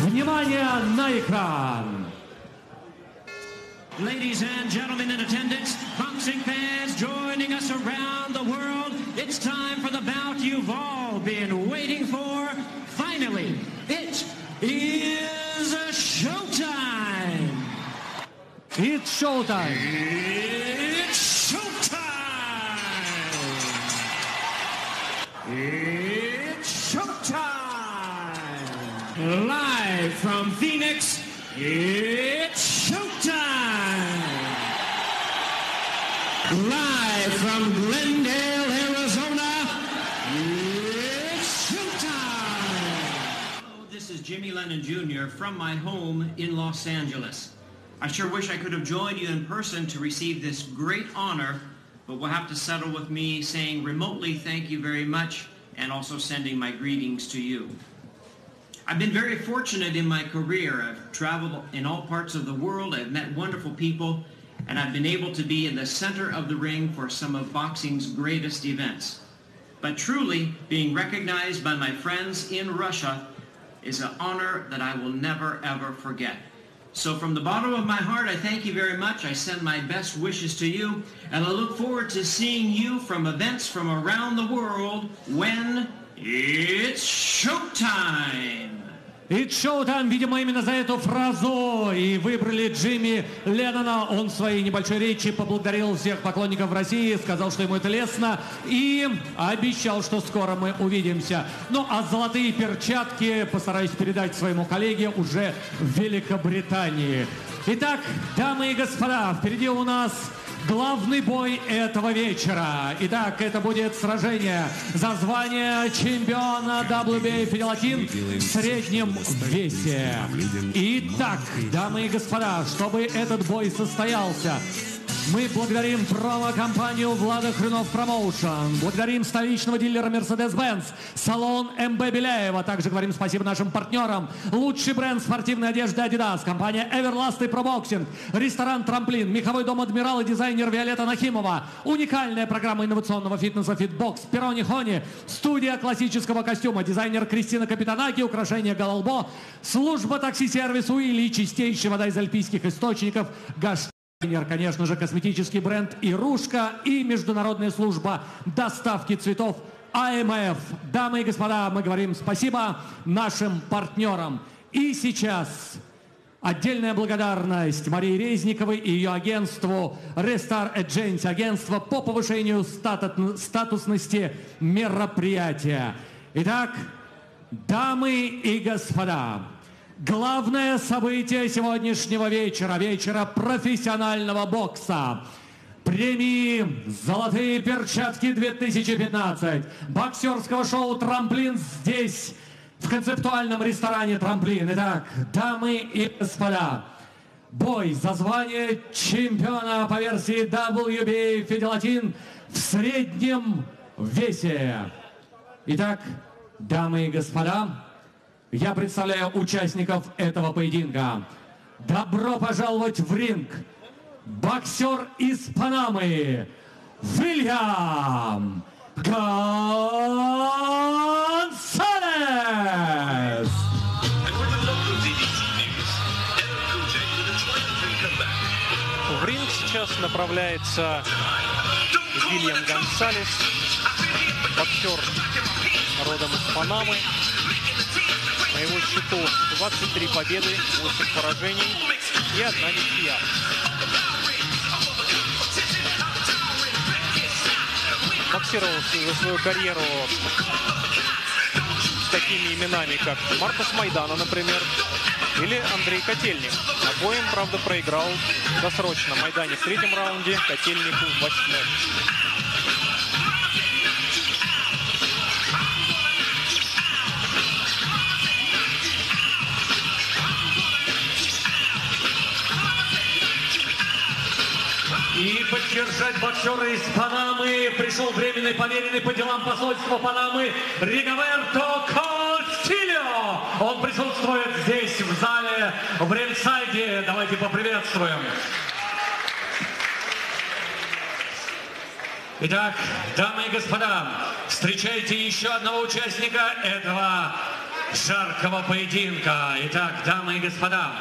Внимание на экран! Ladies and gentlemen in attendance, boxing fans joining us around the world, it's time for the bout you've all been waiting for. Finally, it is a showtime. It's showtime! It's showtime. It's from Phoenix, it's showtime. Live from Glendale, Arizona, it's showtime. Hello, This is Jimmy Lennon Jr. from my home in Los Angeles. I sure wish I could have joined you in person to receive this great honor, but we'll have to settle with me saying remotely thank you very much and also sending my greetings to you. I've been very fortunate in my career. I've traveled in all parts of the world. I've met wonderful people, and I've been able to be in the center of the ring for some of boxing's greatest events. But truly, being recognized by my friends in Russia is an honor that I will never, ever forget. So from the bottom of my heart, I thank you very much. I send my best wishes to you, and I look forward to seeing you from events from around the world when it's showtime. It's showtime, видимо, именно за эту фразу и выбрали Джимми Леннона. Он в своей небольшой речи поблагодарил всех поклонников России, сказал, что ему это лестно и обещал, что скоро мы увидимся. Ну, а золотые перчатки постараюсь передать своему коллеге уже в Великобритании. Итак, дамы и господа, впереди у нас главный бой этого вечера. Итак, это будет сражение за звание чемпиона WBA Федилатин в среднем весе. Итак, дамы и господа, чтобы этот бой состоялся, мы благодарим промо-компанию Влада Хрюнов Промоушен, благодарим столичного дилера Mercedes-Benz, салон МБ Беляева. Также говорим спасибо нашим партнерам. Лучший бренд спортивной одежды Adidas, компания Everlast и Пробоксинг, ресторан Трамплин, меховой дом Адмирал и дизайнер Виолетта Нахимова, уникальная программа инновационного фитнеса Фитбокс, Перони Хони, студия классического костюма, дизайнер Кристина Капитанаки, украшение Галалбо, служба такси-сервис Уилли, чистейшая вода из альпийских источников, Гаш конечно же, косметический бренд «Ирушка» и международная служба доставки цветов АМФ. Дамы и господа, мы говорим спасибо нашим партнерам. И сейчас отдельная благодарность Марии Резниковой и ее агентству Restart Agency, агентство по повышению статусности мероприятия. Итак, дамы и господа, Главное событие сегодняшнего вечера, вечера профессионального бокса. Премии «Золотые перчатки-2015» боксерского шоу «Трамплин» здесь, в концептуальном ресторане «Трамплин». Итак, дамы и господа, бой за звание чемпиона по версии WBA Федилатин в среднем весе. Итак, дамы и господа, я представляю участников этого поединка. Добро пожаловать в ринг. Боксер из Панамы. Вильям Гонсалес. В ринг сейчас направляется Вильям Гонсалес, боксер родом из Панамы. На его счету 23 победы, 8 поражений и одна ничья. Боксировал за свою карьеру с такими именами, как Маркус Майдана, например, или Андрей Котельник. Обоим, правда, проиграл досрочно. Майдане в третьем раунде, Котельнику в восьмом. И поддержать боксера из Панамы пришел временный поверенный по делам посольства Панамы Ригаверто Костильо. Он присутствует здесь, в зале, в рингсайде. Давайте поприветствуем. Итак, дамы и господа, встречайте еще одного участника этого жаркого поединка. Итак, дамы и господа,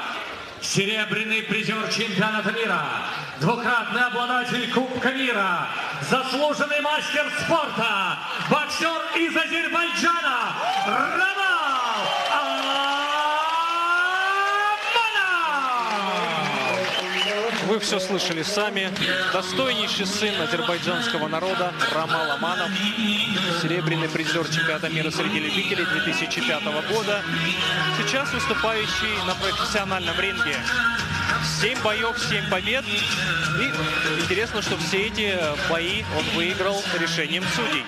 серебряный призер чемпионата мира, двукратный обладатель Кубка мира, заслуженный мастер спорта, боксер из Азербайджана Рамал Вы все слышали сами. Достойнейший сын азербайджанского народа Рамал Аманов. Серебряный призер чемпионата мира среди любителей 2005 года. Сейчас выступающий на профессиональном ринге. 7 боев, 7 побед. И интересно, что все эти бои он выиграл решением судей.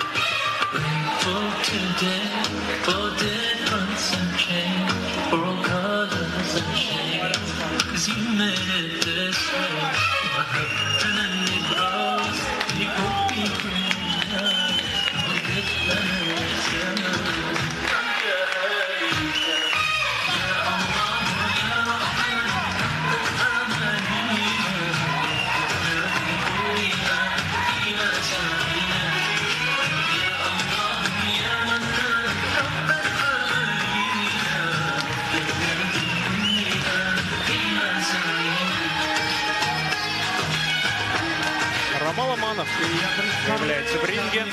Появляется в ринге.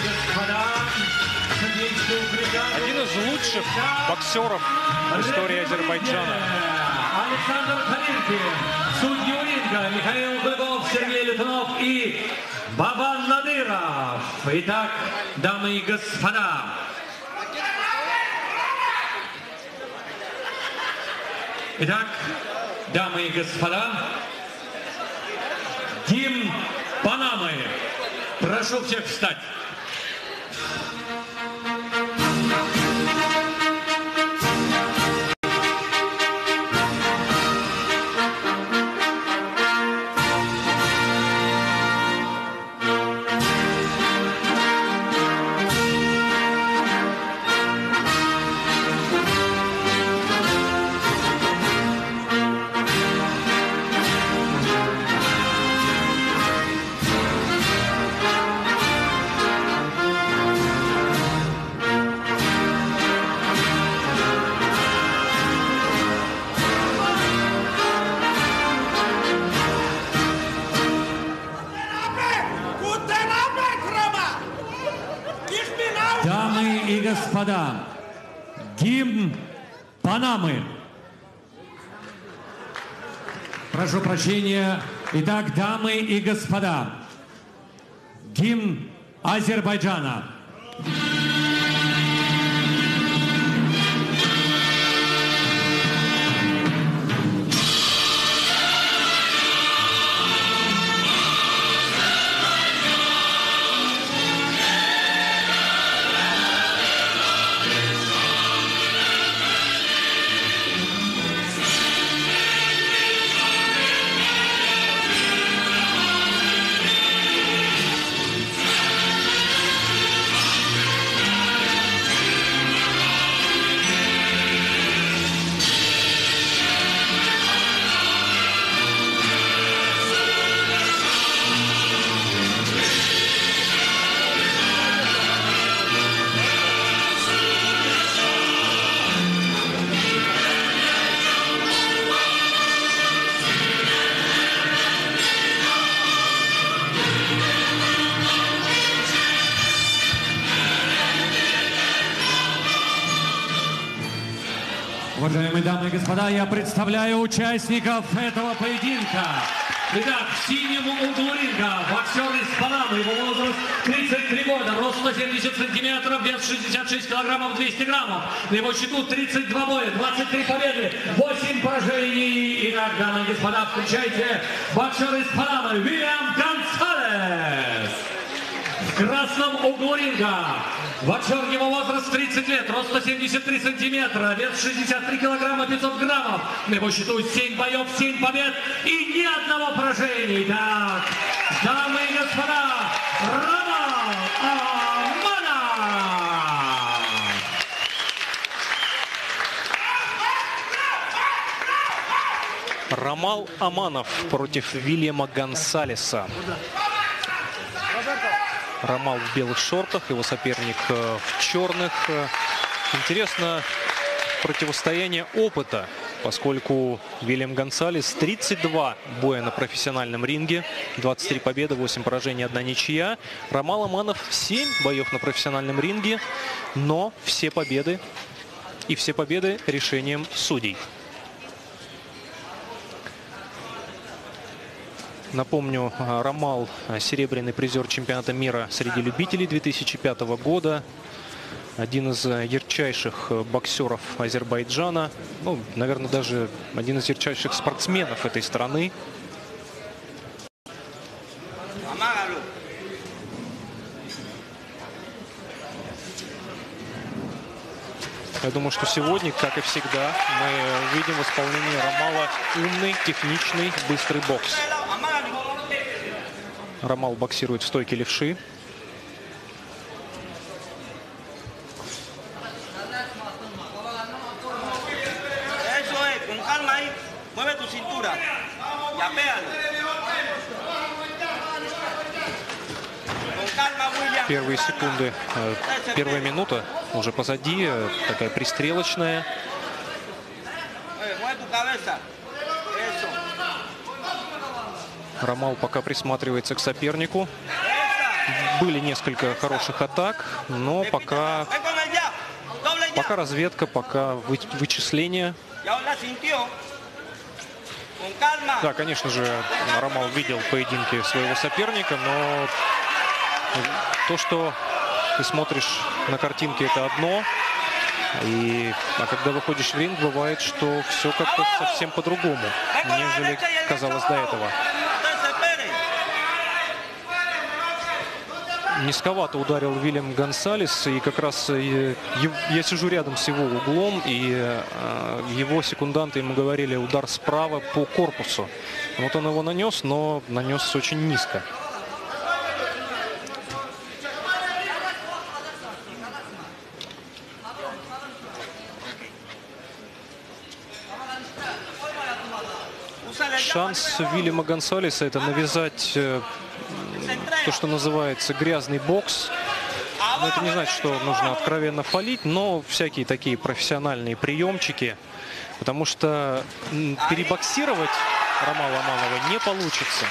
Один из лучших боксеров в истории Азербайджана. Александр Калинкин, судьи ринга Михаил Глыбов, Сергей Летунов и Бабан Надыров. Итак, дамы и господа, Итак, дамы и господа, гимн Панамы. Прошу всех встать. Прошу прощения. Итак, дамы и господа, гимн Азербайджана. Господа, я представляю участников этого поединка. Итак, в синем углу ринга боксер из Панамы, его возраст 33 года, рост 170 сантиметров, вес 66 килограммов 200 граммов. На его счету 32 боя, 23 победы, 8 поражений. Итак, дамы и господа, встречайте боксер из Панамы Вильям Гонсалес. В красном углу ринга. Боксер его возраст 30 лет, рост 173 сантиметра, вес 63 килограмма 500 граммов. На его счету 7 боев, 7 побед и ни одного поражения. Так, дамы и господа, Роман Аманов! Рамал Аманов против Вильяма Гонсалеса. Рамал в белых шортах, его соперник э, в черных. Э, Интересно, противостояние опыта, поскольку Вильям Гонсалес 32 боя на профессиональном ринге, 23 победы, 8 поражений, 1 ничья. Ромал Аманов 7 боев на профессиональном ринге, но все победы и все победы решением судей. Напомню, а, Ромал а, – серебряный призер чемпионата мира среди любителей 2005 года. Один из а, ярчайших боксеров Азербайджана. Ну, наверное, даже один из ярчайших спортсменов этой страны. Я думаю, что сегодня, как и всегда, мы видим в исполнении Ромала умный, техничный, быстрый бокс. Ромал боксирует в стойке левши. Первые секунды, э, первая минута. уже позади, э, такая пристрелочная. Ромал пока присматривается к сопернику. Были несколько хороших атак, но пока, пока разведка, пока вы- вычисление. Да, конечно же, Ромал видел поединки своего соперника, но то, что ты смотришь на картинке, это одно. И, а когда выходишь в ринг, бывает, что все как-то совсем по-другому, нежели казалось до этого. Низковато ударил Вильям Гонсалес, и как раз э, я сижу рядом с его углом, и э, его секунданты ему говорили удар справа по корпусу. Вот он его нанес, но нанес очень низко. Шанс Вильяма Гонсалеса это навязать то, что называется грязный бокс. Но это не значит, что нужно откровенно фалить, но всякие такие профессиональные приемчики. Потому что перебоксировать Ромала Аманова не получится.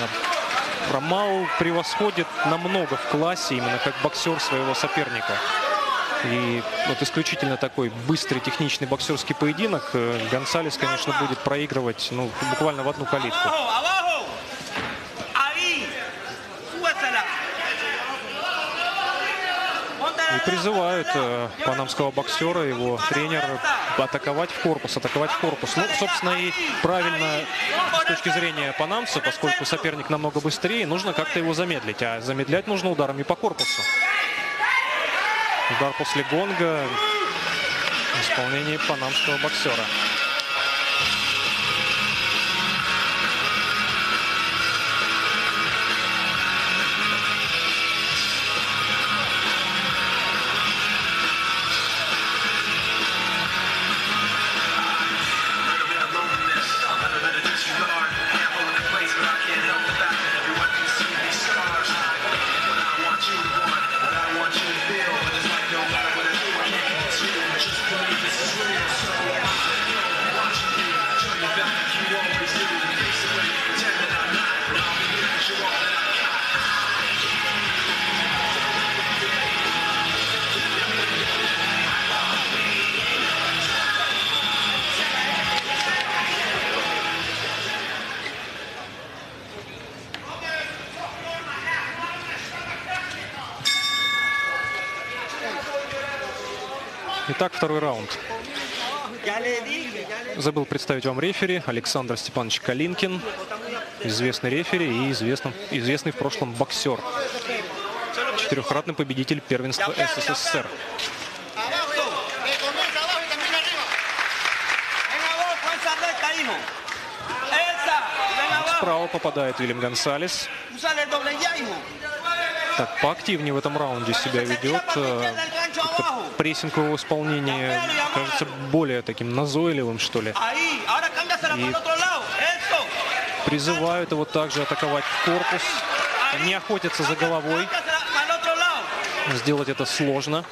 Э, Ромал превосходит намного в классе именно как боксер своего соперника. И вот исключительно такой быстрый техничный боксерский поединок э, Гонсалес, конечно, будет проигрывать ну, буквально в одну калитку. Призывают э, панамского боксера, его тренер, атаковать в корпус, атаковать в корпус. Ну, собственно, и правильно с точки зрения панамца, поскольку соперник намного быстрее, нужно как-то его замедлить. А замедлять нужно ударами по корпусу. Удар после гонга в исполнении панамского боксера. Итак, второй раунд. Забыл представить вам рефери Александр Степанович Калинкин, известный рефери и известный, известный в прошлом боксер. Четырехкратный победитель первенства СССР. Справа попадает Вильям Гонсалес. Так, поактивнее в этом раунде себя ведет. Э, как-то прессинг в его исполнении кажется более таким назойливым, что ли. И призывают его также атаковать в корпус. Не охотятся за головой. Сделать это сложно.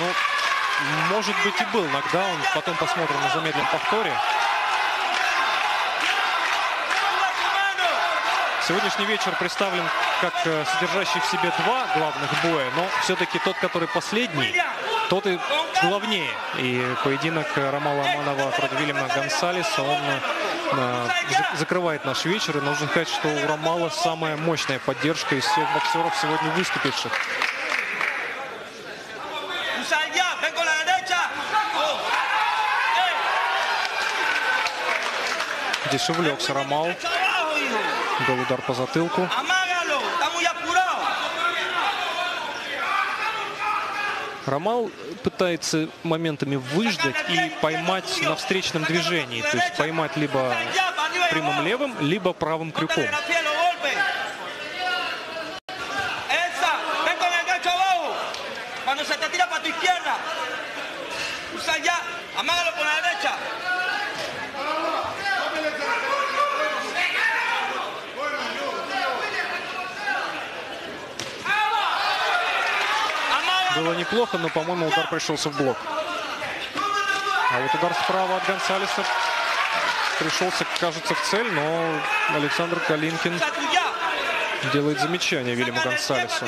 Ну, может быть и был нокдаун. Потом посмотрим на замедленном повторе. Сегодняшний вечер представлен как э, содержащий в себе два главных боя, но все-таки тот, который последний, тот и главнее. И поединок Ромала Аманова против Вильяма Гонсалеса, он э, за- закрывает наш вечер. И нужно сказать, что у Ромала самая мощная поддержка из всех боксеров сегодня выступивших. Здесь увлекся Ромал. Был удар по затылку. Ромал пытается моментами выждать и поймать на встречном движении. То есть поймать либо прямым левым, либо правым крюком. desgrafíes los golpes. Esa, ven con el gancho abajo. Cuando se te tira para tu izquierda. Usaya, amágalo con la derecha. Amágalo. Было неплохо, но, по-моему, удар пришелся в блок. А вот удар справа от Гонсалеса пришелся, кажется, в цель, но Александр Калинкин делает замечание Вильяму Гонсалесу.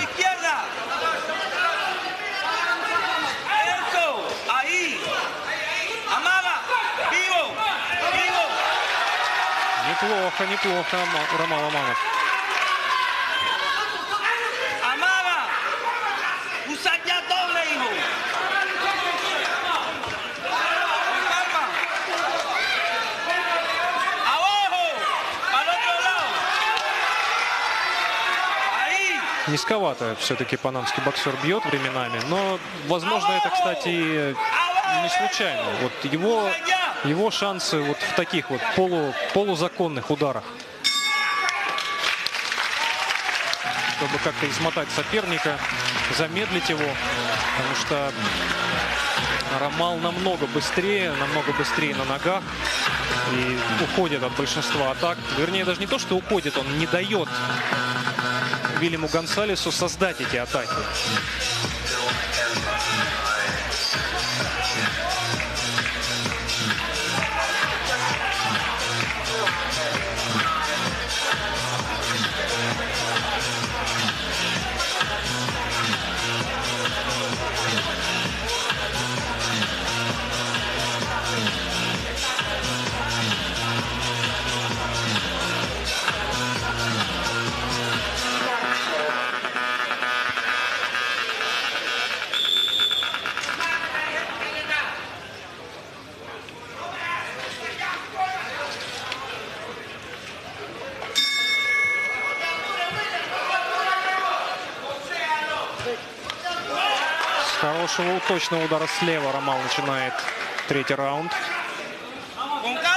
Неплохо, неплохо, Ама- Ромал Низковато все-таки панамский боксер бьет временами, но, возможно, это, кстати, не случайно. Вот его, его шансы вот в таких вот полу, полузаконных ударах. Чтобы как-то измотать соперника, замедлить его, потому что Ромал намного быстрее, намного быстрее на ногах и уходит от большинства атак. Вернее, даже не то, что уходит, он не дает Вильяму Гонсалесу создать эти атаки. Точного удара слева Ромал начинает третий раунд. Eh, eh.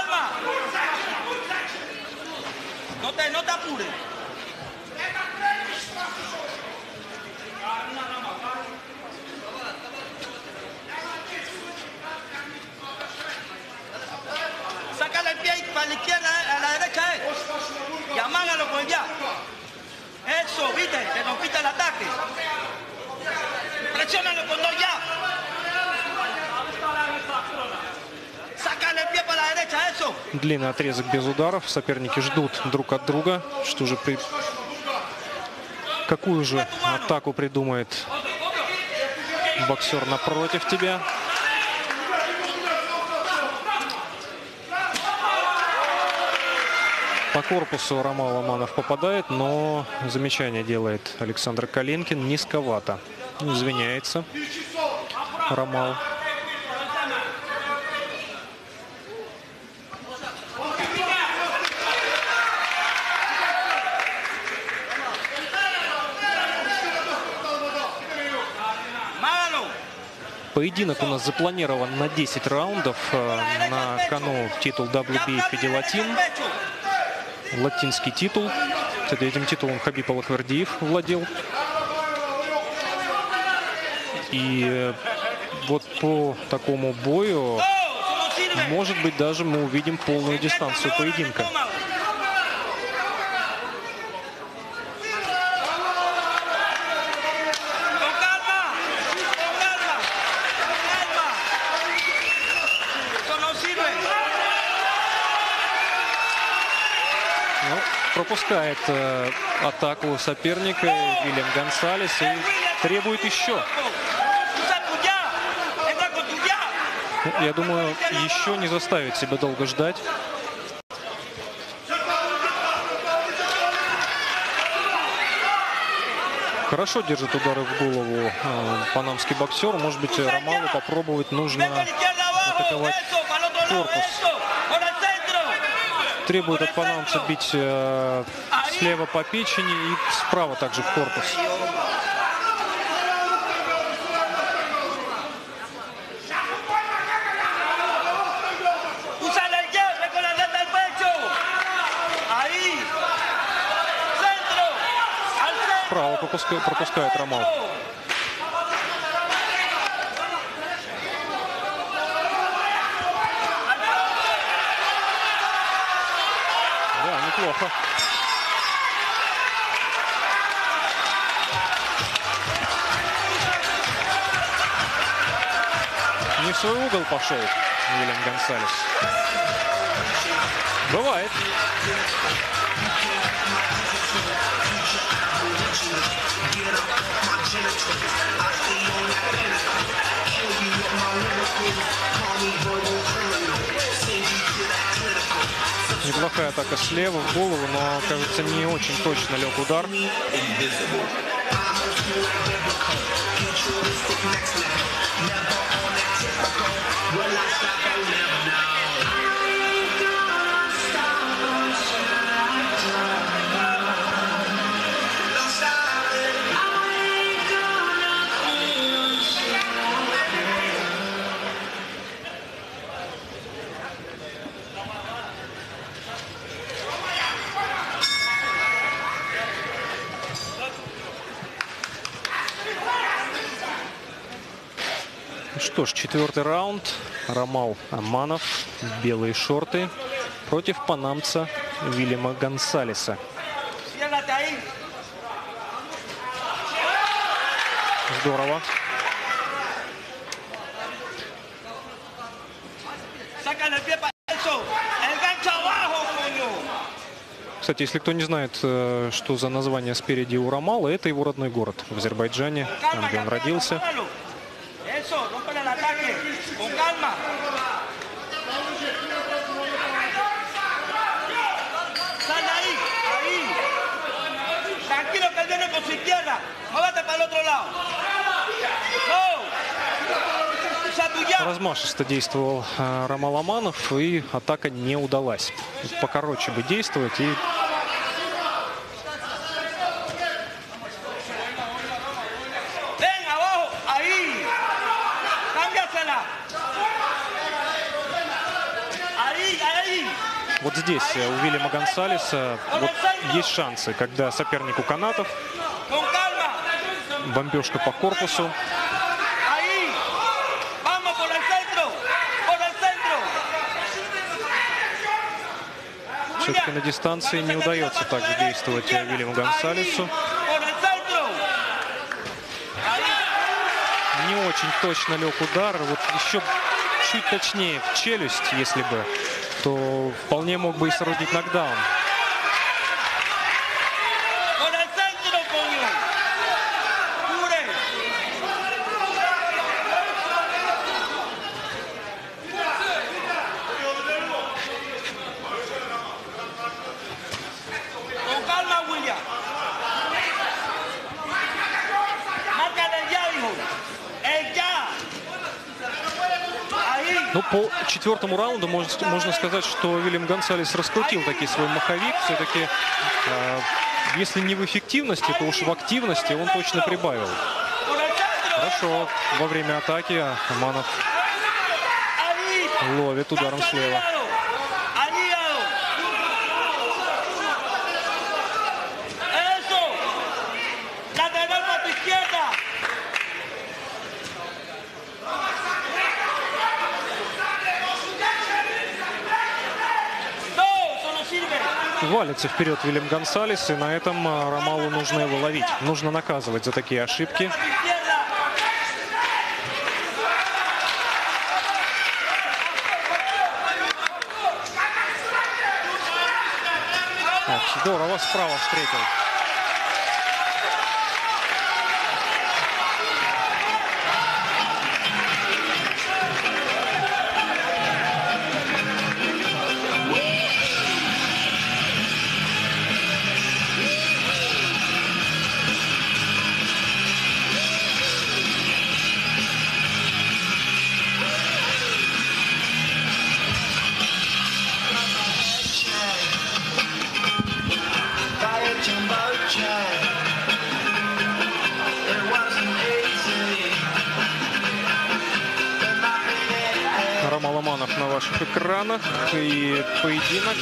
Eso, viste, te rompiste el ataque. Presiónalo con dos ya. Длинный отрезок без ударов. Соперники ждут друг от друга, что же при... какую же атаку придумает боксер напротив тебя. По корпусу Ромал Аманов попадает, но замечание делает Александр Каленкин. Низковато. Извиняется Ромал. Поединок у нас запланирован на 10 раундов. Э, На кону титул WBA Федилатин. Латинский титул. Этим титулом Хабиб Аллахвердиев владел. И э, вот по такому бою, может быть, даже мы увидим полную дистанцию поединка. Ну, пропускает э, атаку соперника Вильям Гонсалес и требует еще. Я думаю, еще не заставит себя долго ждать. Хорошо держит удары в голову э, панамский боксер. Может быть, Ромалу попробовать нужно lado. корпус. Требует от панамца бить э, слева по печени и справа также в корпус. Справа пропуска- пропускает Ромал. Да, неплохо. Не в свой угол пошел Уильям Гонсалес. Бывает. Неплохая атака слева в голову, но, кажется, не очень точно лег удар. Четвертый раунд. Ромал Аманов, белые шорты, против панамца Вильяма Гонсалеса. Здорово. Кстати, если кто не знает, э, что за название спереди у Ромала, это его родной город в Азербайджане, там, где он родился. Izquierda. Muévete para el otro lado. Размашисто действовал э, Ромал Аманов, и атака не удалась. Покороче бы действовать, и вот здесь у Вильяма Гонсалеса вот есть шансы, когда сопернику канатов. Бомбежка по корпусу, все-таки на дистанции не удается также действовать э, Вильяму Гонсалесу. Не очень точно лег удар. Вот еще чуть точнее в челюсть, если бы, то вполне мог бы и соорудить нокдаун. Por el centro, coño. Cubre. Con calma, William. Márcale el ya, hijo. El ya. Ahí. Ну, по четвертому раунду можно, можно сказать, что Вильям Гонсалес раскрутил таки свой маховик. Все-таки, э, если не в эффективности, то уж в активности он точно прибавил. Хорошо, во время атаки Аманов ловит ударом слева. Валится вперед Вильям Гонсалес, и на этом э, Ромалу нужно его ловить. Нужно наказывать за такие ошибки. Здорово справа встретил.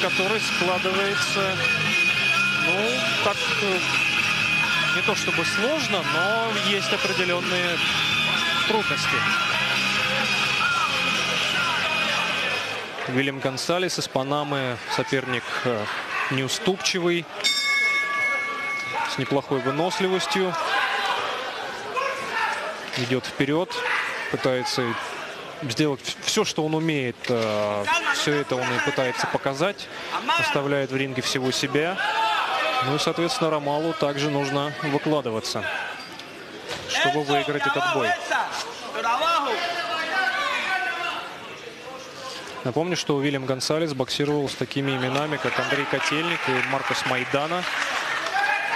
Который складывается, ну, так, э, не то чтобы сложно, но есть определенные трудности. Вильям Гонсалес из Панамы, соперник э, неуступчивый, с неплохой выносливостью. Идет вперед, пытается сделать все, что он умеет. Все это он и пытается показать. Оставляет в ринге всего себя. Ну и, соответственно, Ромалу также нужно выкладываться, чтобы выиграть этот бой. Напомню, что Уильям Гонсалес боксировал с такими именами, как Андрей Котельник и Маркос Майдана.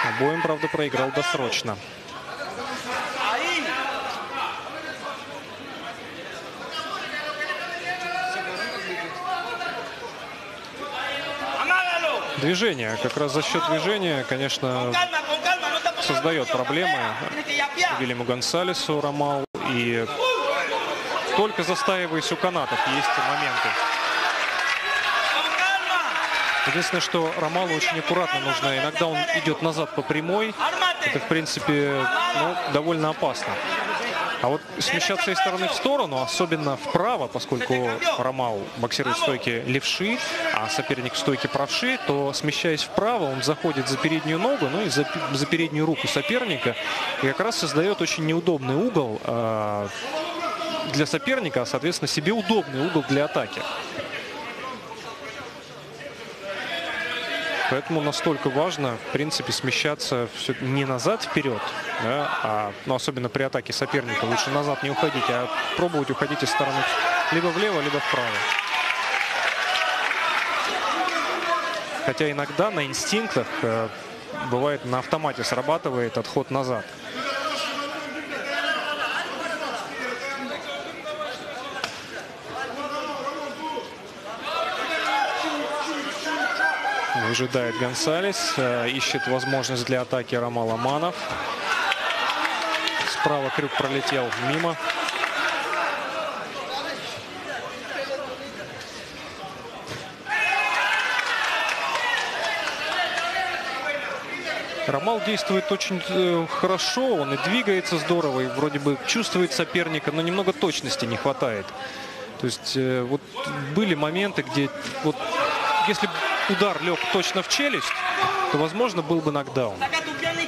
Обоим, правда, проиграл досрочно. Движение. Как раз за счет движения, конечно, создает проблемы. Вильяму Гонсалесу Ромал. И только застаиваясь у канатов есть моменты. Единственное, что Ромалу очень аккуратно нужно. Иногда он идет назад по прямой. Это, в принципе, ну, довольно опасно. А вот смещаться из стороны в сторону, особенно вправо, поскольку Ромал боксирует в стойке левши, а соперник в стойке правши, то смещаясь вправо, он заходит за переднюю ногу, ну и за, за переднюю руку соперника, и как раз создает очень неудобный угол э, для соперника, а, соответственно, себе удобный угол для атаки. Поэтому настолько важно, в принципе, смещаться всё- не назад вперед, да, а ну, особенно при атаке соперника. Лучше назад не уходить, а пробовать уходить из стороны либо влево, либо вправо. Хотя иногда на инстинктах э, бывает на автомате срабатывает отход назад. Выжидает Гонсалес, э, ищет возможность для атаки Рома Ломанов. Справа крюк пролетел мимо. Ромал действует очень э, хорошо, он и двигается здорово, и вроде бы чувствует соперника, но немного точности не хватает. То есть э, вот были моменты, где вот если удар лег точно в челюсть, то, возможно, был бы нокдаун.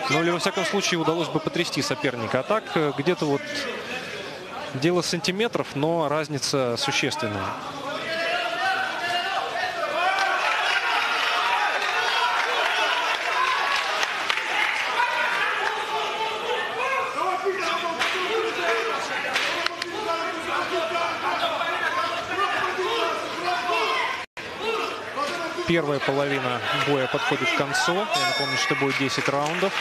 Ну или, во всяком случае, удалось бы потрясти соперника. А так, э, где-то вот дело сантиметров, но разница существенная. Первая половина боя подходит к концу. Я напомню, что будет 10 раундов.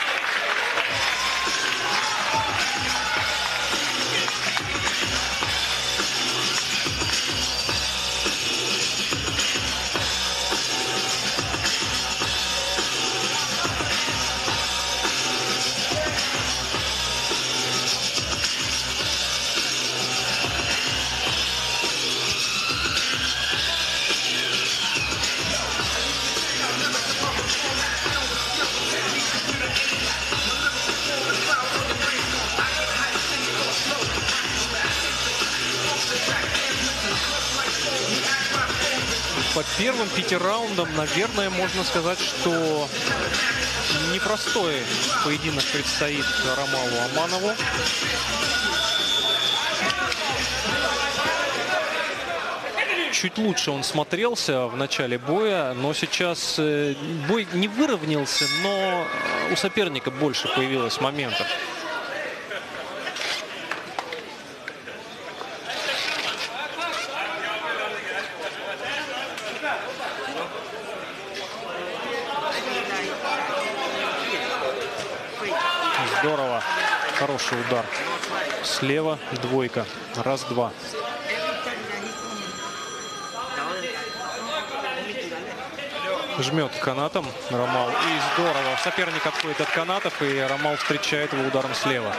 10 раундам, наверное, можно сказать, что непростой поединок предстоит Ромалу Аманову. чуть лучше он смотрелся в начале боя, но сейчас э, бой не выровнялся, но у соперника больше появилось моментов. Слева двойка. Раз-два. Жмет канатом Ромал. И здорово. Соперник отходит от канатов, и Ромал встречает его ударом слева.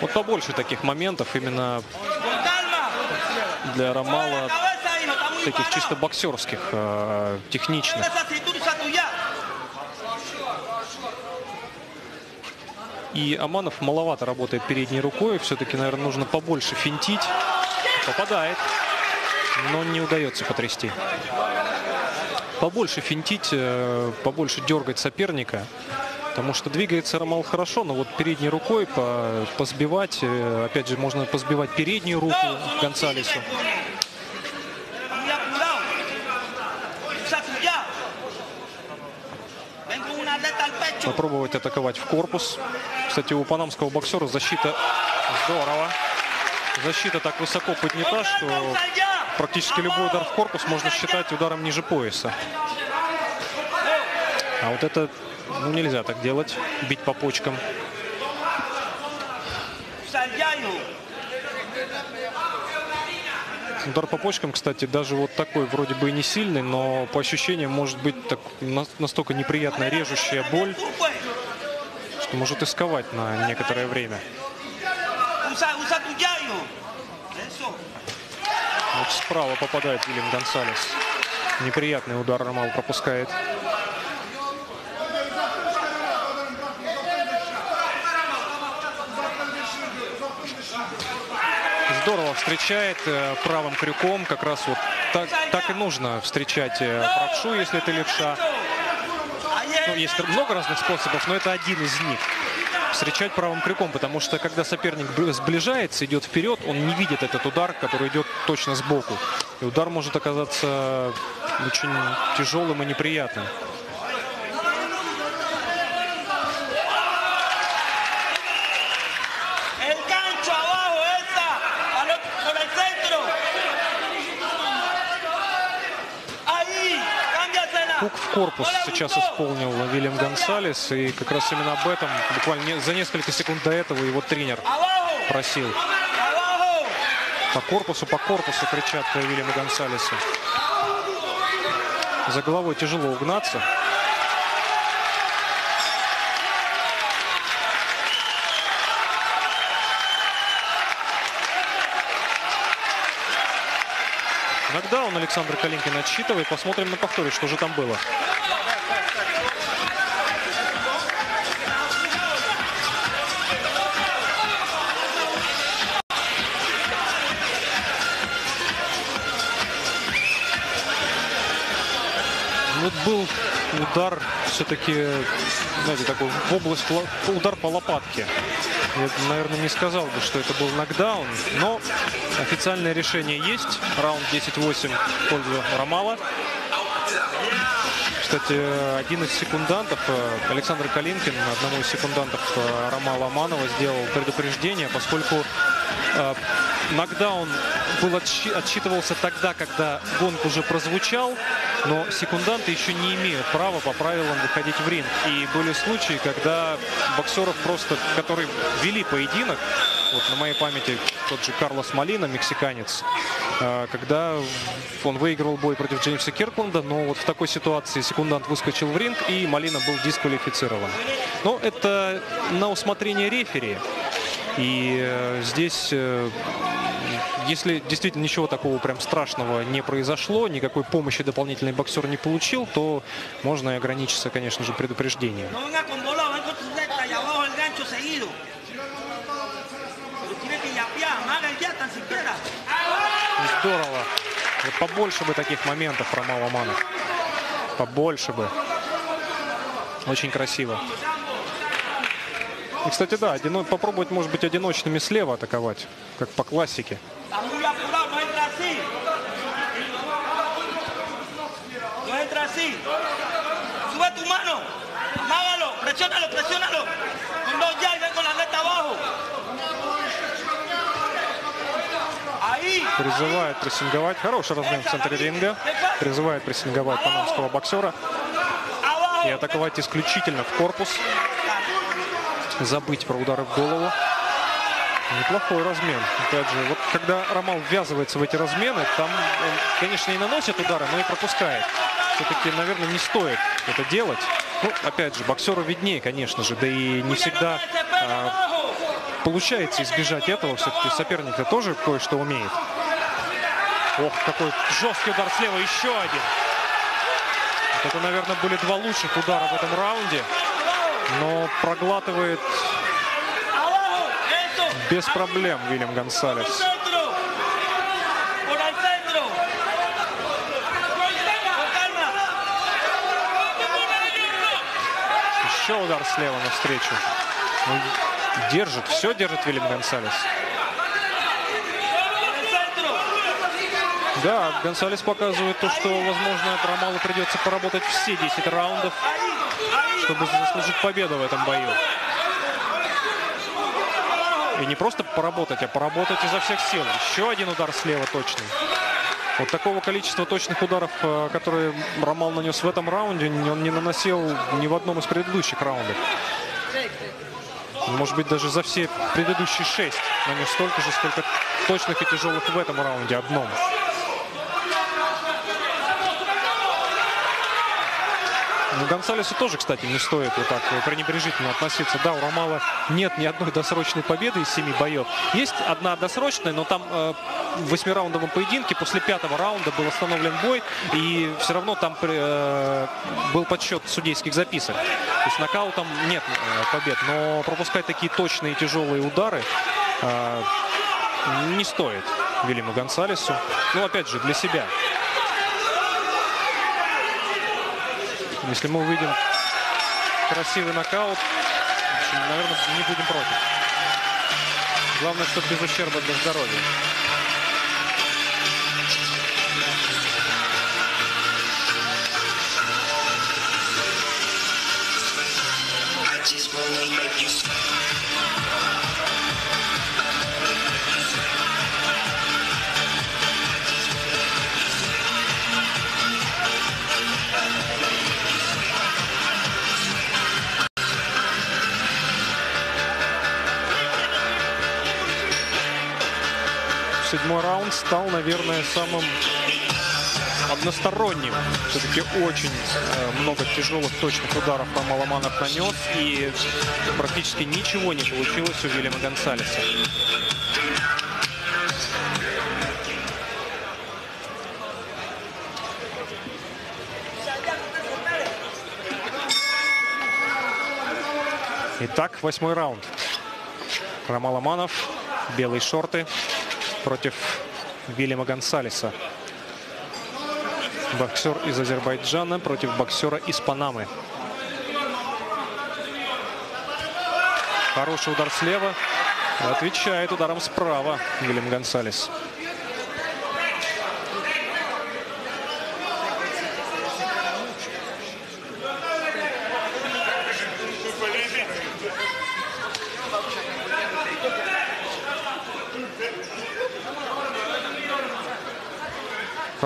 Вот побольше таких моментов именно для Ромала, таких чисто боксерских, э, техничных. И Аманов маловато работает передней рукой. Все-таки, наверное, нужно побольше финтить. Попадает, но не удается потрясти. Побольше финтить, э, побольше дергать соперника. Потому что двигается Ромал хорошо, но вот передней рукой по- позбивать, э, опять же, можно позбивать переднюю руку Гонсалесу. Попробовать атаковать в корпус. Кстати, у панамского боксера защита здорово. Защита так высоко поднята, что практически любой удар в корпус можно считать ударом ниже пояса. А вот это ну, нельзя так делать, бить по почкам. Удар по почкам, кстати, даже вот такой вроде бы и не сильный, но по ощущениям может быть так, на- настолько неприятная режущая боль, что может исковать на некоторое время. Вот справа попадает Вильям Гонсалес. Неприятный удар Ромал пропускает. Здорово встречает э, правым крюком. Как раз вот так, так и нужно встречать э, правшу, если это левша. Ну, есть много разных способов, но это один из них. Встречать правым крюком, потому что когда соперник бли- сближается, идет вперед, он не видит этот удар, который идет точно сбоку. И удар может оказаться очень тяжелым и неприятным. Хук в корпус сейчас исполнил Вильям Гонсалес. И как раз именно об этом буквально за несколько секунд до этого его тренер просил. По корпусу, по корпусу кричат Вильяму Гонсалесу. За головой тяжело угнаться. Нокдаун Александр Калинкин отсчитывает. Посмотрим на повторе, что же там было. Вот был удар все-таки, знаете, такой в область, удар по лопатке. Я, наверное, не сказал бы, что это был нокдаун, но официальное решение есть. Раунд 10-8 в пользу Ромала. Кстати, один из секундантов, э, Александр Калинкин, одному из секундантов э, Ромала Аманова сделал предупреждение, поскольку э, нокдаун был отсчи- отсчитывался тогда, когда гонг уже прозвучал, но секунданты еще не имеют права по правилам выходить в ринг. И были случаи, когда боксеров просто, которые вели поединок, вот на моей памяти тот же Карлос Малина, мексиканец, э, когда он выигрывал бой против Джеймса Киркленда, но вот в такой ситуации секундант выскочил в ринг, и Малина был дисквалифицирован. Но это на усмотрение рефери. И э, здесь, э, если действительно ничего такого прям страшного не произошло, никакой помощи дополнительный боксер не получил, то можно и ограничиться, конечно же, предупреждением. Здорово. Вот побольше бы таких моментов про Маламанов. Побольше бы. Очень красиво. И, кстати, да, одино- попробовать, может быть, одиночными слева атаковать, как по классике. Призывает прессинговать. Хороший размен в центре ринга. Призывает прессинговать панамского боксера и атаковать исключительно в корпус. Забыть про удары в голову. Неплохой размен. Опять же, вот когда Ромал ввязывается в эти размены, там он, конечно, и наносит удары, но и пропускает. Все-таки, наверное, не стоит это делать. Ну, опять же, боксеру виднее, конечно же, да и не всегда а, получается избежать этого. Все-таки соперник-то тоже кое-что умеет. Ох, какой жесткий удар слева, еще один. Вот это, наверное, были два лучших удара в этом раунде. Но проглатывает без проблем Вильям Гонсалес. Еще удар слева навстречу. Ну, держит, все держит Вильям Гонсалес. Да, Гонсалес показывает то, что, возможно, Ромалу придется поработать все 10 раундов, чтобы заслужить победу в этом бою. И не просто поработать, а поработать изо всех сил. Еще один удар слева точный. Вот такого количества точных ударов, э, которые Ромал нанес в этом раунде, он не наносил ни в одном из предыдущих раундов. Может быть, даже за все предыдущие шесть нанес столько же, сколько точных и тяжелых в этом раунде одном. Ну, Гонсалесу тоже, кстати, не стоит вот так пренебрежительно относиться. Да, у Ромала нет ни одной досрочной победы из семи боев. Есть одна досрочная, но там э, в восьмираундовом поединке после пятого раунда был остановлен бой, и все равно там э, был подсчет судейских записок. То есть нокаутом нет э, побед, но пропускать такие точные тяжелые удары э, не стоит Вильяму Гонсалесу. Ну, опять же, для себя. Если мы увидим красивый нокаут, наверное, не будем против. Главное, чтобы без ущерба для здоровья. Седьмой раунд стал, наверное, самым односторонним. Все-таки очень э, много тяжелых точных ударов Ромал Ломанов нанес. И практически ничего не получилось у Вильяма Гонсалеса. Итак, восьмой раунд. Ромал Ломанов, белые шорты против Вильяма Гонсалеса. Боксер из Азербайджана против боксера из Панамы. Хороший удар слева. Отвечает ударом справа Вильям Гонсалес.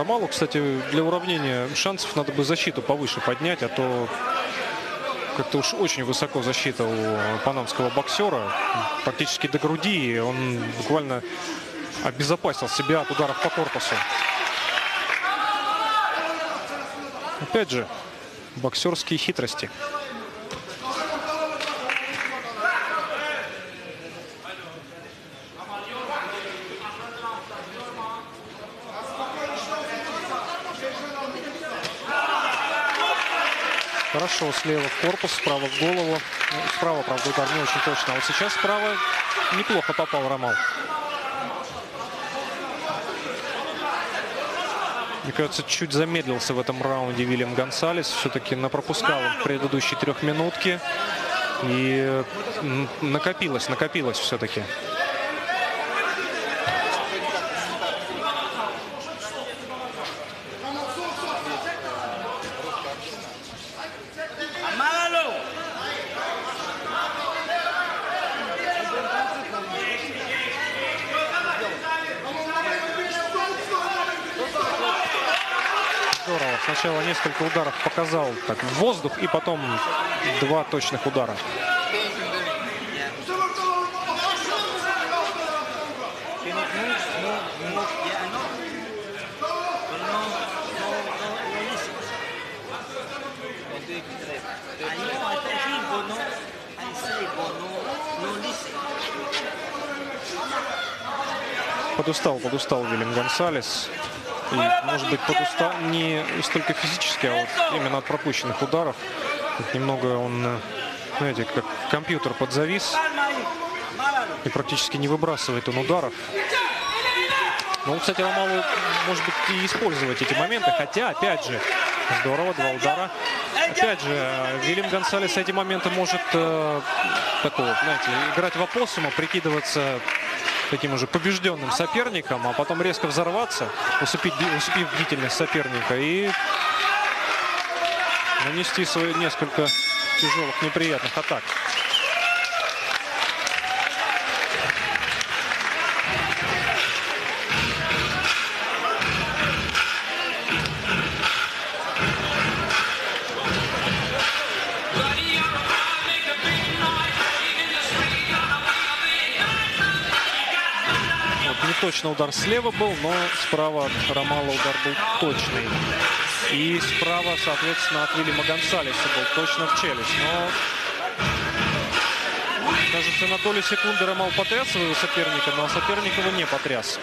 Ромалу, кстати, для уравнения шансов надо бы защиту повыше поднять, а то как-то уж очень высоко защита у панамского боксера, практически до груди, и он буквально обезопасил себя от ударов по корпусу. Опять же, боксерские хитрости. Хорошо, слева в корпус, справа в голову. Ну, справа, правда, удар не очень точно. А вот сейчас справа неплохо попал Ромал. Мне кажется, чуть замедлился в этом раунде Вильям Гонсалес. Все-таки напропускал он предыдущие трехминутки. И м, накопилось, накопилось все-таки. Сначала несколько ударов показал так в воздух и потом два точных удара. Подустал, подустал Вильям Гонсалес. И, может быть, подустал не столько физически, а вот именно от пропущенных ударов. Вот немного он, э, знаете, как компьютер подзавис и практически не выбрасывает он ударов. Ну, кстати, Ромалу, может быть, и использовать эти моменты. Хотя, опять же, здорово, два удара. Опять же, э, Вильям Гонсалес эти моменты может э, такого, знаете, играть в опоссума, прикидываться таким уже побежденным соперником, а потом резко взорваться, усыпить, усыпив бдительность соперника и нанести свои несколько тяжелых неприятных атак. Точно удар слева был, но справа от Ромала удар был точный. И справа, соответственно, от Вильяма Гонсалеса был точно в челюсть. Но, кажется, на долю секунды Ромал потряс своего соперника, но соперник его не потряс.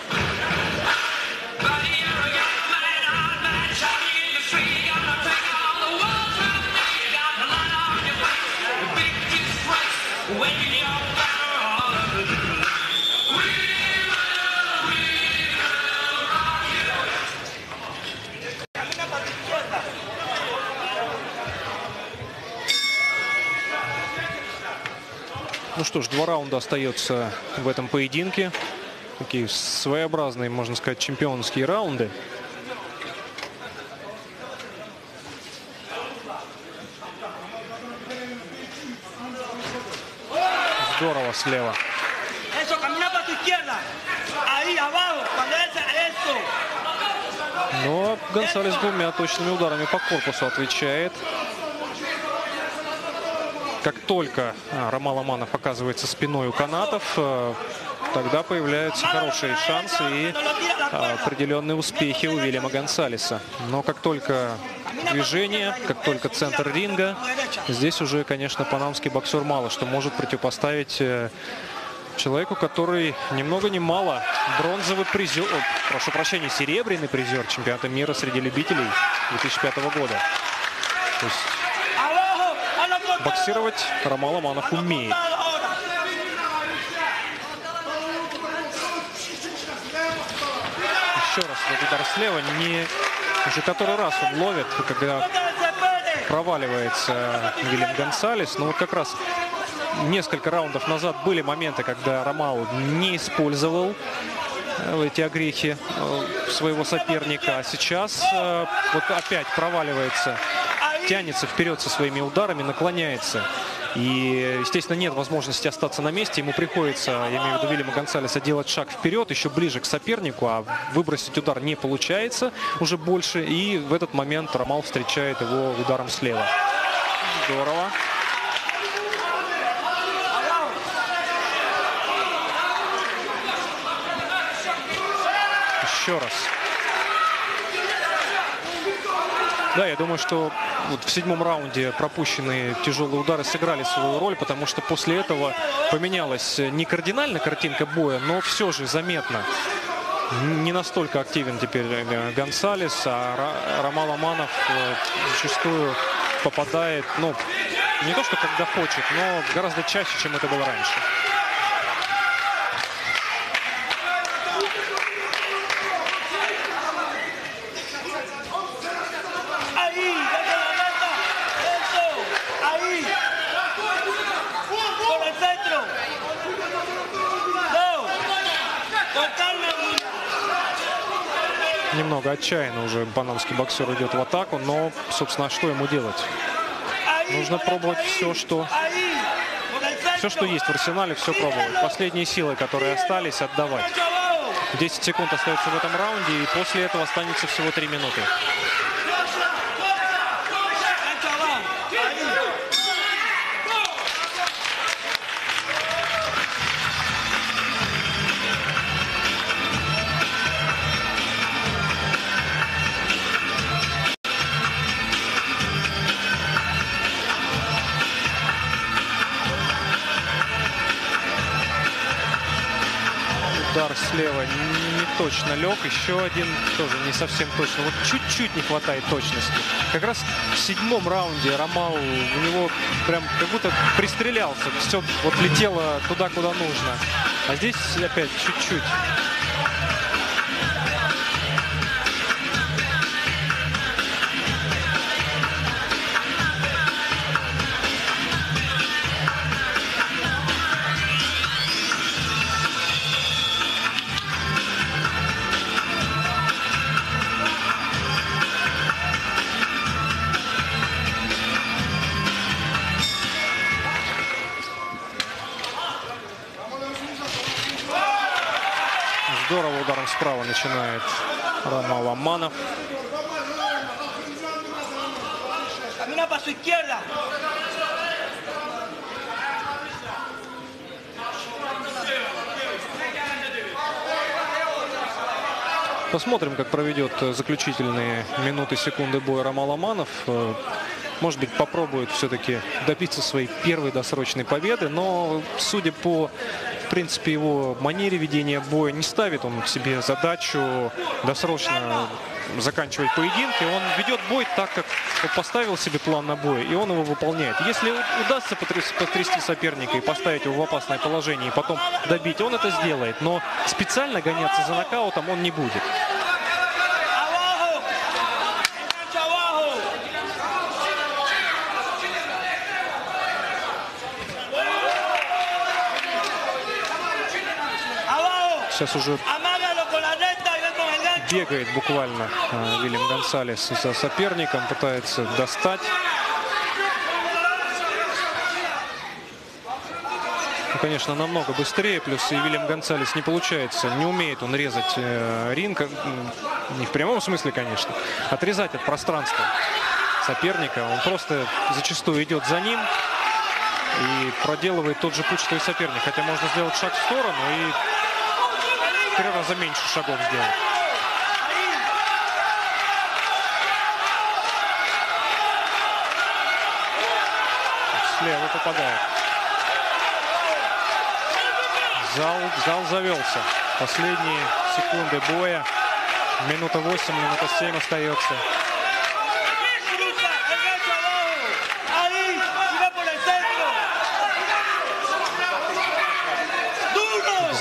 Что ж, два раунда остается в этом поединке. Такие своеобразные, можно сказать, чемпионские раунды. Здорово слева. Но Гонсалес двумя точными ударами по корпусу отвечает. Как только а, Ромал Аманов оказывается спиной у канатов, э, тогда появляются хорошие шансы и а, определенные успехи у Вильяма Гонсалеса. Но как только движение, как только центр ринга, здесь уже, конечно, панамский боксер мало что может противопоставить э, человеку, который ни много ни мало бронзовый призер, о, прошу прощения, серебряный призер чемпионата мира среди любителей 2005 года. То есть Abajo. A los costados. Боксировать Ромал Аманов умеет. Еще раз вот удар слева, не уже который раз он ловит, когда проваливается Вильям Гонсалес. Но вот как раз несколько раундов назад были моменты, когда Ромау не использовал э, эти огрехи э, своего соперника. А сейчас э, вот опять проваливается, тянется вперед со своими ударами, наклоняется. И, естественно, нет возможности остаться на месте. Ему приходится, я имею в виду Вильяма Гонсалеса, делать шаг вперед, еще ближе к сопернику, а выбросить удар не получается уже больше. И в этот момент Ромал встречает его ударом слева. Здорово. Еще раз. Да, я думаю, что вот в седьмом раунде пропущенные тяжелые удары сыграли свою роль, потому что после этого поменялась не кардинально картинка боя, но все же заметно. Не настолько активен теперь э, Гонсалес, а Ромал Аманов э, зачастую попадает, ну, не то что когда хочет, но гораздо чаще, чем это было раньше. Немного отчаянно уже панамский боксер идет в атаку, но, собственно, а что ему делать? Нужно пробовать все, что- Все, что есть в арсенале, все пробовать. Последние силы, которые остались, отдавать. Derecho abajo. 10 секунд остается в этом раунде, и после этого останется всего 3 минуты. Слева не точно лег. Еще один тоже не совсем точно. Вот чуть-чуть не хватает точности. Как раз в седьмом раунде Ромал у него прям как будто пристрелялся. Все вот летело туда, куда нужно. А здесь опять чуть-чуть. Начинает Ромал Аманов. Посмотрим, как проведет заключительные минуты, секунды боя Ромал Аманов. Э, Может быть, попробует все-таки добиться своей первой досрочной победы. Но, судя по, принципе, его манере ведения боя, не ставит он себе задачу досрочно заканчивать поединки. Он ведет бой так, как поставил себе план на бой, и он его выполняет. Если удастся потряс- потрясти соперника и поставить его в опасное положение, и потом добить, он это сделает. Но специально гоняться за нокаутом он не будет. El gancho. бегает буквально э, Вильям Гонсалес за соперником, пытается достать. Ну, конечно, намного быстрее, плюс и Вильям Гонсалес не получается, не умеет он резать э, ринг, м, не в прямом смысле, конечно, отрезать от пространства соперника. Он просто зачастую идет за ним и проделывает тот же путь, что и соперник. Хотя можно сделать шаг в сторону и три раза меньше шагов сделать. Слева попадает. Зал, зал завелся. Последние секунды боя. Минута 8, минута 7 остается.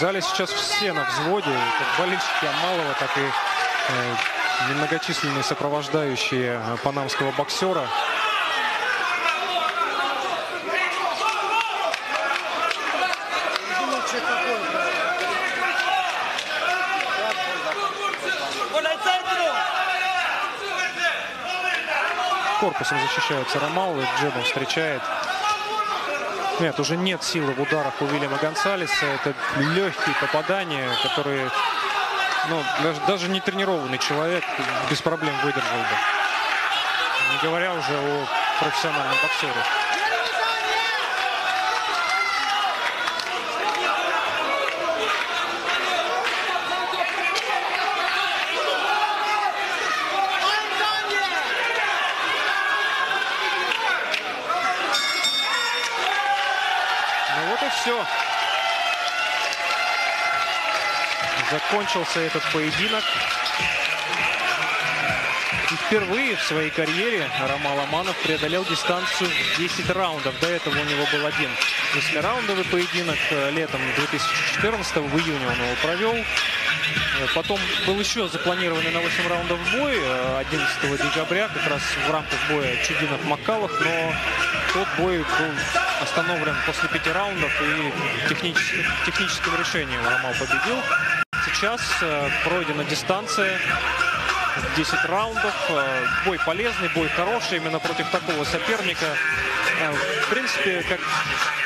В зале сейчас все на взводе, как болельщики Амалова, так и э, немногочисленные сопровождающие э, панамского боксера. Корпусом защищается Ромал, и джебом встречает. Нет, уже нет силы в ударах у Вильяма Гонсалеса. Это легкие попадания, которые ну, даже, даже не тренированный человек без проблем выдержал бы. Не говоря уже о профессиональном боксере. Ну вот и все. Закончился этот поединок. И впервые в своей карьере Ромал Аманов преодолел дистанцию в 10 раундов. До этого у него был один 10-раундовый поединок. Э, Летом 2014 в июне он его провел. Э, Потом был еще запланированный на 8 раундов бой э, 11 декабря, как раз в рамках боя Чудинов Макалов, но тот бой был остановлен после пяти раундов и технически- техническим решением Ромал победил. Сейчас э, пройдена дистанция. 10 раундов. Э, Бой полезный, бой хороший именно против такого соперника. Э, В принципе, как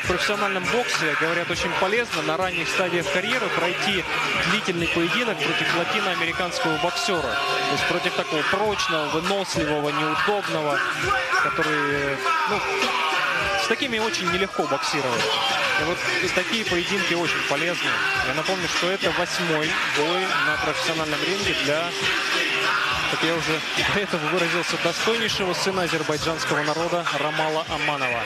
в профессиональном боксе, говорят, очень полезно на ранних стадиях карьеры пройти длительный поединок против латиноамериканского боксера. То есть против такого прочного, выносливого, неудобного, который, ну, с такими очень нелегко боксировать. И вот и такие поединки очень полезны. Я напомню, что это восьмой бой на профессиональном ринге для, как я уже до этого выразился, достойнейшего сына азербайджанского народа Рамала Аманова.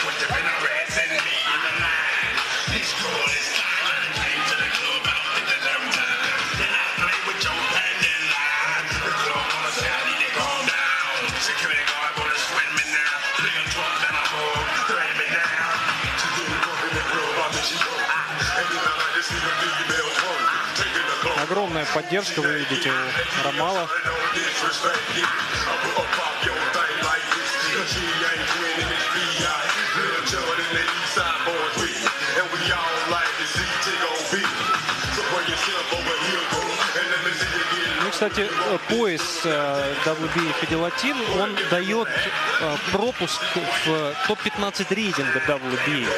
Поддержка, вы видите, у Ромала. Ну, кстати, пояс э, WBA Федилатин, он дает э, пропуск в топ-15 рейтинга WBA.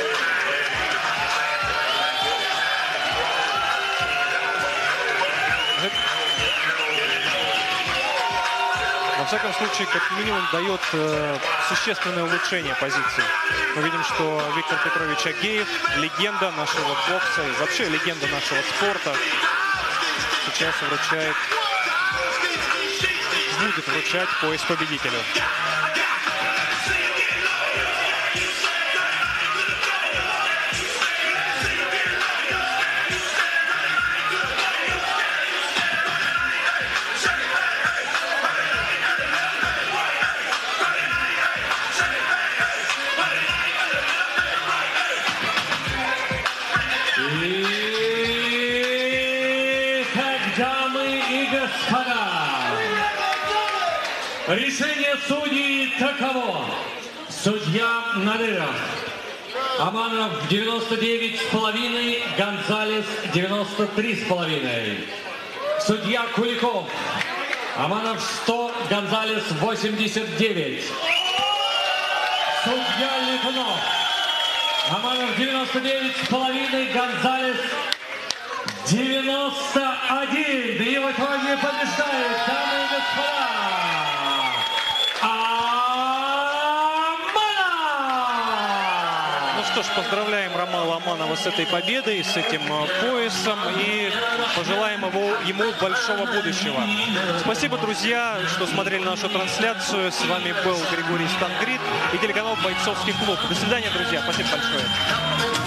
Всяком случае, как минимум, дает э, существенное улучшение позиции. Мы видим, что Виктор Петрович Агеев, легенда нашего бокса и вообще легенда нашего спорта, сейчас вручает, будет вручать пояс победителю. Таково. Судья Надыров. Аманов 99,5, Гонзалес 93,5. Судья Куликов. Аманов 100, Гонзалес 89. Судья Липунов. Аманов 99,5, Гонзалес 91. И в итоге побеждает, дамы и господа, Аманов! Ну что ж, поздравляем Ромала Аманова с этой победой, с этим э, поясом и пожелаем его, ему большого будущего. Спасибо, друзья, что смотрели нашу трансляцию. С вами был Григорий Стангрид и телеканал «Бойцовский клуб». До свидания, друзья. Спасибо большое.